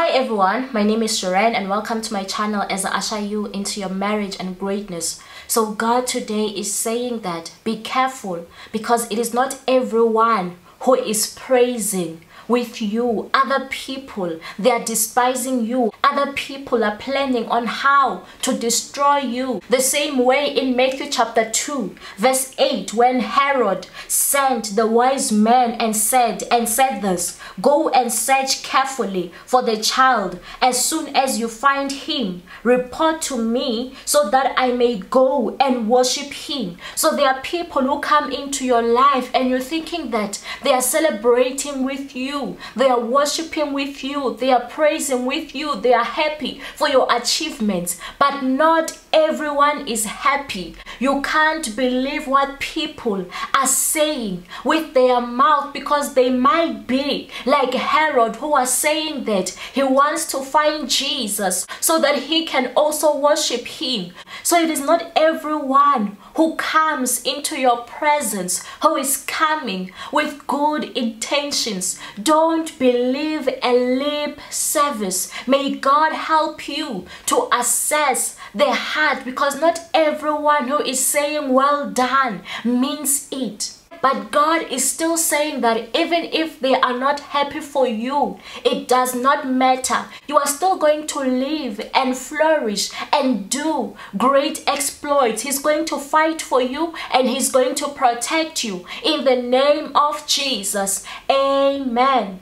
Hi everyone, my name is Xiren and welcome to my channel as I usher you into your marriage and greatness. So God today is saying that be careful because it is not everyone who is praising with you. Other people, they are despising you. Other people are planning on how to destroy you. The same way in Matthew chapter 2, verse 8, when Herod sent the wise men and said, and said this, Go and search carefully for the child. As soon as you find him, report to me so that I may go and worship him. So there are people who come into your life and you're thinking that they are celebrating with you. They are worshiping with you. They are praising with you. They are happy for your achievements. But not everyone is happy. You can't believe what people are saying with their mouth because they might be like Herod who was saying that he wants to find Jesus so that he can also worship him. So it is not everyone who comes into your presence who is coming with good intentions. Don't believe a lip service. May God help you to assess the heart because not everyone who is saying well done means it. But God is still saying that even if they are not happy for you, it does not matter. You are still going to live and flourish and do great exploits. He's going to fight for you and He's going to protect you. In the name of Jesus, Amen.